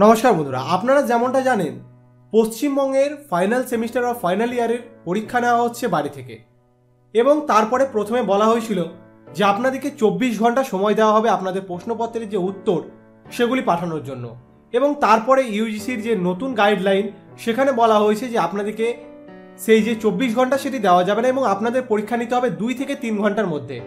নমস্কার বন্ধুরা, আপনারা যেমনটা জানেন, পশ্চিমবঙ্গের ফাইনাল সেমিস্টার বা ফাইনাল ইয়ারের পরীক্ষা নেওয়া হচ্ছে বাড়ি থেকে। এবং তারপরে প্রথমে বলা হয়েছিল যে আপনাদেরকে চব্বিশ ঘণ্টা সময় দেওয়া হবে আপনাদের প্রশ্নপত্রের যে উত্তর সেগুলি পাঠানোর জন্য। এবং তারপরে ইউজিসির যে নতুন গাইডলাইন সেখানে বলা হয়েছে যে আপনাদেরকে সেই যে চব্বিশ ঘণ্টা সেটি দেওয়া যাবে না এবং আপনাদের পরীক্ষা নিতে হবে দুই থেকে তিন ঘণ্টার মধ্যে।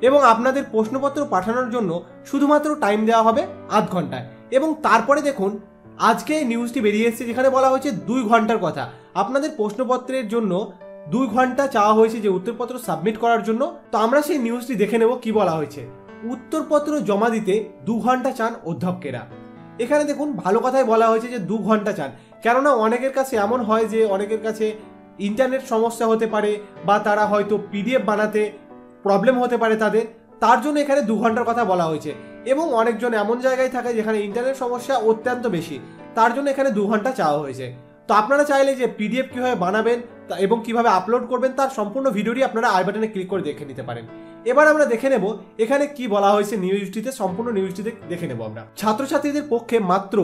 এবং আপনাদের প্রশ্নপত্র পাঠানোর জন্য শুধুমাত্র টাইম দেওয়া হবে আধ ঘন্টায়। এবং তারপরে দেখুন, আজকে এই নিউজটি বেরিয়ে এসেছে যেখানে বলা হয়েছে দুই ঘণ্টার কথা। আপনাদের প্রশ্নপত্রের জন্য দুই ঘণ্টা চাওয়া হয়েছে যে উত্তরপত্র সাবমিট করার জন্য। তো আমরা সেই নিউজটি দেখে নেব কি বলা হয়েছে। উত্তরপত্র জমা দিতে দু ঘণ্টা চান অধ্যক্ষেরা। এখানে দেখুন, ভালো কথাই বলা হয়েছে যে দু ঘণ্টা চান। কেননা অনেকের কাছে এমন হয় যে অনেকের কাছে ইন্টারনেট সমস্যা হতে পারে বা তারা হয়তো পিডিএফ বানাতে প্রবলেম হতে পারে তাদের। তার জন্য এখানে দু ঘণ্টার কথা বলা হয়েছে। এবং অনেকজন এমন জায়গায় থাকে যেখানে ইন্টারনেট সমস্যা অত্যন্ত বেশি। তার জন্য এখানে দু ঘণ্টা চাওয়া হয়েছে। তো আপনারা চাইলে যে পিডিএফ কীভাবে বানাবেন এবং কীভাবে আপলোড করবেন তার সম্পূর্ণ ভিডিওটি আপনারা আই বাটনে ক্লিক করে দেখে নিতে পারেন। এবার আমরা দেখে নেব এখানে কি বলা হয়েছে নিউজটিতে সম্পূর্ণ নিউজটিতে দেখে নেব আমরা। ছাত্রছাত্রীদের পক্ষে মাত্র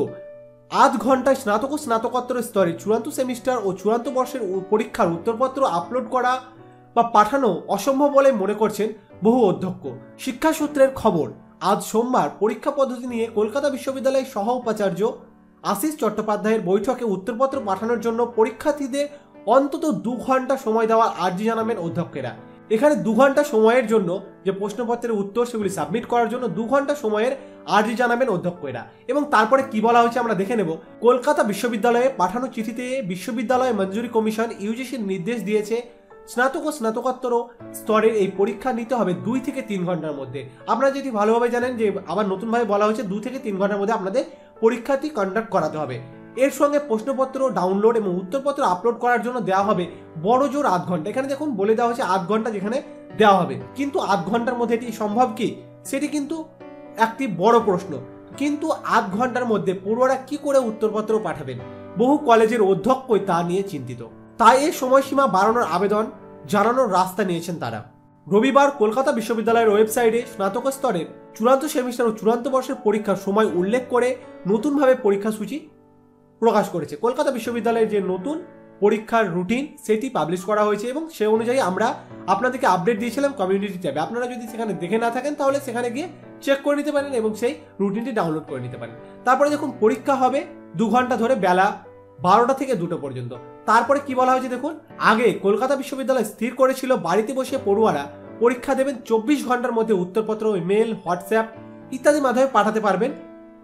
আধ ঘন্টায় স্নাতক ও স্নাতকোত্তর স্তরে চূড়ান্ত সেমিস্টার ও চূড়ান্ত বর্ষের পরীক্ষার উত্তরপত্র আপলোড করা বা পাঠানো অসম্ভব বলে মনে করছেন বহু অধ্যক্ষ। শিক্ষা সূত্রের খবর, আজ সোমবার পরীক্ষা পদ্ধতি নিয়ে কলকাতা বিশ্ববিদ্যালয়ের সহ উপাচার্য আশিস চট্টোপাধ্যায়ের বৈঠকে উত্তরপত্র পাঠানোর জন্য পরীক্ষার্থীদের অন্তত দু ঘণ্টা সময় দেওয়ার আর্জি জানাবেন অধ্যক্ষেরা। এখানে দু ঘণ্টা সময়ের জন্য যে প্রশ্নপত্রের উত্তর সেগুলি সাবমিট করার জন্য দু ঘণ্টা সময়ের আর্জি জানাবেন অধ্যক্ষেরা। এবং তারপরে কি বলা হয়েছে আমরা দেখে নেব। কলকাতা বিশ্ববিদ্যালয়ে পাঠানো চিঠিতে বিশ্ববিদ্যালয় মঞ্জুরি কমিশন ইউজিসির নির্দেশ দিয়েছে স্নাতক ও স্নাতকোত্তর স্তরের এই পরীক্ষা নিতে হবে দুই থেকে তিন ঘণ্টার মধ্যে। আপনারা যদি ভালোভাবে জানেন যে আবার নতুনভাবে বলা হয়েছে দুই থেকে তিন ঘণ্টার মধ্যে আপনাদের পরীক্ষাটি কন্ডাক্ট করাতে হবে। এর সঙ্গে প্রশ্নপত্র ডাউনলোড এবং উত্তরপত্র আপলোড করার জন্য দেওয়া হবে বড় জোর আধ ঘণ্টা। এখানে দেখুন বলে দেওয়া হয়েছে আধ ঘণ্টা যেখানে দেওয়া হবে। কিন্তু আধ ঘণ্টার মধ্যে এটি সম্ভব কি? সেটি কিন্তু একটি বড় প্রশ্ন। কিন্তু আধ ঘণ্টার মধ্যে পড়ুয়ারা কি করে উত্তরপত্র পাঠাবেন? বহু কলেজের অধ্যক্ষই তা নিয়ে চিন্তিত। তাই এই সময়সীমা বাড়ানোর আবেদন জানানোর রাস্তা নিয়েছেন তারা। রবিবার কলকাতা বিশ্ববিদ্যালয়ের ওয়েবসাইটে স্নাতক স্তরের চূড়ান্ত সেমিস্টার ও চূড়ান্ত বর্ষের পরীক্ষার সময় উল্লেখ করে নতুনভাবে পরীক্ষা সূচি প্রকাশ করেছে। কলকাতা বিশ্ববিদ্যালয়ের যে নতুন পরীক্ষার রুটিন, সেটি পাবলিশ করা হয়েছে এবং সে অনুযায়ী আমরা আপনাদেরকে আপডেট দিয়েছিলাম কমিউনিটি ট্যাবে। আপনারা যদি সেখানে দেখে না থাকেন, তাহলে সেখানে গিয়ে চেক করে নিতে পারেন এবং সেই রুটিনটি ডাউনলোড করে নিতে পারেন। তারপরে দেখুন, পরীক্ষা হবে দু ঘণ্টা ধরে বেলা বারোটা থেকে দুটো পর্যন্ত। তারপরে কি বলা হয়েছে দেখুন? আগে কলকাতা বিশ্ববিদ্যালয় স্থির করেছিল, বাড়িতে বসে পড়ুয়ারা পরীক্ষা দেবেন চব্বিশ ঘণ্টার মধ্যে উত্তরপত্র, ইমেল, হোয়াটসঅ্যাপ ইত্যাদি মাধ্যমে পাঠাতে পারবেন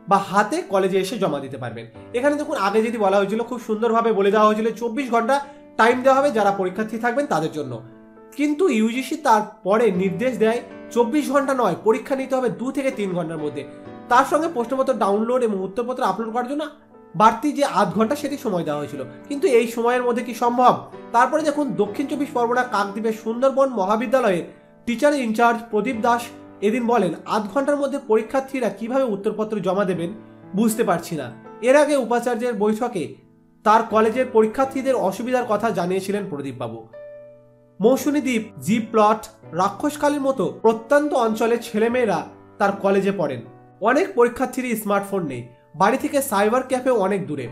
বা হাতে কলেজে এসে জমা দিতে পারবেন। এখানে দেখুন, আগে যদি বলা হয়েছিল, খুব সুন্দরভাবে বলে দেওয়া হয়েছিল, চব্বিশ ঘণ্টা টাইম দেওয়া হবে যারা পরীক্ষার্থী থাকবেন তাদের জন্য। কিন্তু ইউজিসি তারপরে নির্দেশ দেয়, চব্বিশ ঘণ্টা নয়, পরীক্ষা নিতে হবে দু থেকে তিন ঘণ্টার মধ্যে। তার সঙ্গে প্রশ্নপত্র ডাউনলোড এবং উত্তরপত্র আপলোড করার জন্য বাড়তি যে আধ ঘণ্টা সেটি সময় দেওয়া হয়েছিল। কিন্তু এই সময়ের মধ্যে কি সম্ভব? তারপরে দেখুন দক্ষিণ চব্বিশ পরগনা কাকদ্বীপের সুন্দরবন মহাবিদ্যালয়ের টিচার ইনচার্জ প্রদীপ দাস এদিন বলেন, আধ ঘণ্টার মধ্যে পরীক্ষার্থীরা কীভাবে উত্তরপত্র জমা দেবেন বুঝতে পারছি না। এর আগে উপাচার্যের বৈঠকে তার কলেজের পরীক্ষার্থীদের অসুবিধার কথা জানিয়েছিলেন প্রদীপবাবু। মৌসুমী দ্বীপ জি প্লট, রাক্ষসকালীর মতো প্রত্যন্ত অঞ্চলের ছেলেমেয়েরা তার কলেজে পড়েন। অনেক পরীক্ষার্থীরই স্মার্টফোন নেই। বাড়ি থেকে সাইবার ক্যাফে অনেক দূরে।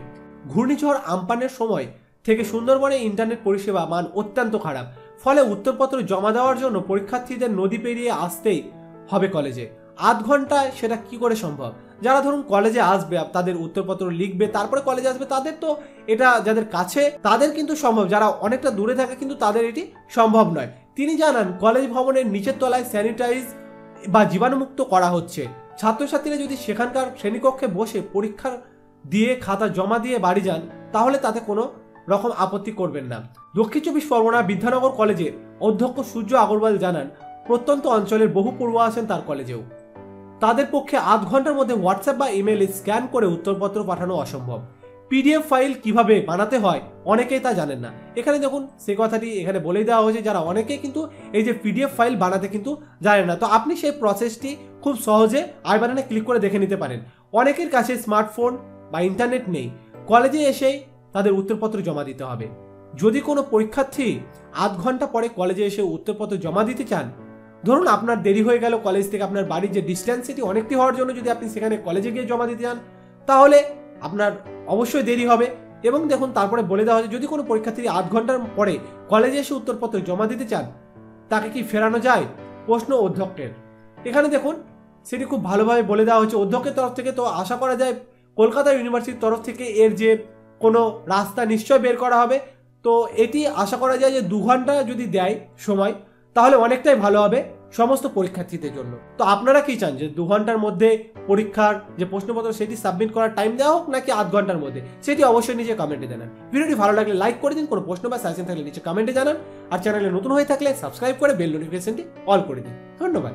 ঘূর্ণিঝড় আমপানের সময় থেকে সুন্দরবনে ইন্টারনেট পরিষেবা মান অত্যন্ত খারাপ। ফলে উত্তরপত্র জমা দেওয়ার জন্য পরীক্ষার্থীদের নদী পেরিয়ে আসতেই হবে কলেজে। আধ ঘন্টায় সেটা কি করে সম্ভব? যারা ধরুন কলেজে আসবে, তাদের উত্তরপত্র লিখবে, তারপরে কলেজে আসবে, তাদের তো এটা যাদের কাছে, তাদের কিন্তু সম্ভব। যারা অনেকটা দূরে থাকে কিন্তু তাদের এটি সম্ভব নয়। তিনি জানান, কলেজ ভবনের নিচের তলায় স্যানিটাইজ বা জীবাণুমুক্ত করা হচ্ছে। ছাত্রছাত্রীরা যদি সেখানকার শ্রেণীকক্ষে বসে পরীক্ষা দিয়ে খাতা জমা দিয়ে বাড়ি যান, তাহলে তাতে কোনো রকম আপত্তি করবেন না। দক্ষিণ চব্বিশ পরগনা বিদ্যানগর কলেজের অধ্যক্ষ সূর্য আগরওয়াল জানান, প্রত্যন্ত অঞ্চলের বহু পড়ুয়া আছেন তার কলেজেও। তাদের পক্ষে আধ ঘণ্টার মধ্যে হোয়াটসঅ্যাপ বা ইমেলে স্ক্যান করে উত্তরপত্র পাঠানো অসম্ভব। পিডিএফ ফাইল কীভাবে বানাতে হয়, অনেকেই তা জানেন না। এখানে দেখুন, সে কথাটি এখানে বলেই দেওয়া হয়েছে, যারা অনেকেই কিন্তু এই যে পিডিএফ ফাইল বানাতে কিন্তু জানেন না। তো আপনি সেই প্রসেসটি খুব সহজে আই বাটনে ক্লিক করে দেখে নিতে পারেন। অনেকের কাছে স্মার্টফোন বা ইন্টারনেট নেই। কলেজে এসেই তাদের উত্তরপত্র জমা দিতে হবে। যদি কোনো পরীক্ষার্থী আধ ঘণ্টা পরে কলেজে এসে উত্তরপত্র জমা দিতে চান, ধরুন আপনার দেরি হয়ে গেল কলেজ থেকে, আপনার বাড়ির যে ডিস্টেন্স সেটি অনেকটি হওয়ার জন্য যদি আপনি সেখানে কলেজে গিয়ে জমা দিতে চান, তাহলে আপনার অবশ্যই দেরি হবে। এবং দেখুন, তারপরে বলে দেওয়া হয়েছে, যদি কোনো পরীক্ষার্থী আধ ঘণ্টার পরে কলেজে এসে উত্তরপত্র জমা দিতে চান, তাকে কি ফেরানো যায়? প্রশ্ন অধ্যক্ষের। এখানে দেখুন, সেটি খুব ভালোভাবে বলে দেওয়া হয়েছে। অধ্যক্ষের তরফ থেকে তো আশা করা যায়, কলকাতা ইউনিভার্সিটির তরফ থেকে এর যে কোনো রাস্তা নিশ্চয় বের করা হবে। তো এটি আশা করা যায় যে দু ঘণ্টা যদি দেয় সময়, তাহলে অনেকটাই ভালো হবে। সমস্ত পরীক্ষার্থীদের জন্য। তো আপনারা কি চান যে দু ঘণ্টার মধ্যে পরীক্ষার যে প্রশ্নপত্র সেটি সাবমিট করার টাইম দেওয়া হোক নাকি আধ ঘণ্টার মধ্যে? সেটি অবশ্যই নিজে কমেন্টে জানান। ভিডিওটি ভালো লাগলে লাইক করে দিন, কোনো প্রশ্ন বা সাজেশন থাকলে নিচে কমেন্টে জানান। আর চ্যানেলে নতুন হয়ে থাকলে সাবস্ক্রাইব করে বেল নোটিফিকেশনটি অল করে দিন। ধন্যবাদ।